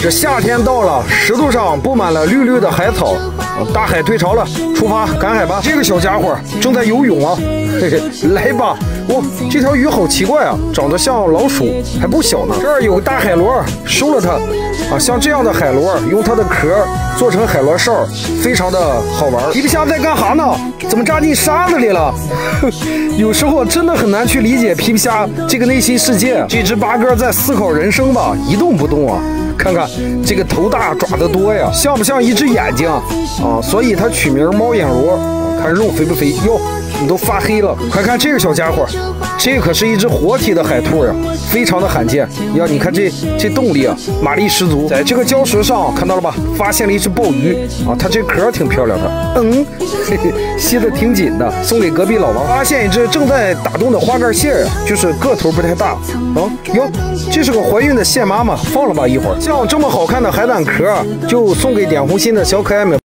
这夏天到了，石头上布满了绿绿的海草，大海退潮了，出发赶海吧！这个小家伙正在游泳啊，嘿嘿，来吧！哇，这条鱼好奇怪啊，长得像老鼠，还不小呢。这儿有个大海螺，收了它。啊，像这样的海螺，用它的壳做成海螺哨，非常的好玩。皮皮虾在干哈呢？怎么扎进沙子里了？有时候真的很难去理解皮皮虾这个内心世界。这只八哥在思考人生吧，一动不动啊。看看这个头大爪子多呀，像不像一只眼睛啊？所以它取名猫眼螺。看肉肥不肥？哟，你都发黑了。快看这个小家伙，这可是一只活体的海兔呀，非常的罕见。呀，你看这这动力啊，马力十足。在这个礁石上看到了吧？发现了一只鲍鱼啊，它这壳挺漂亮的。嗯，嘿嘿，吸的挺紧的，送给隔壁老王。发现一只正在打洞的花盖蟹呀，就是个头不太大。啊，哟，这是个怀孕的蟹妈妈，放了吧一会儿。像这么好看的海胆壳，就送给点红心的小可爱们。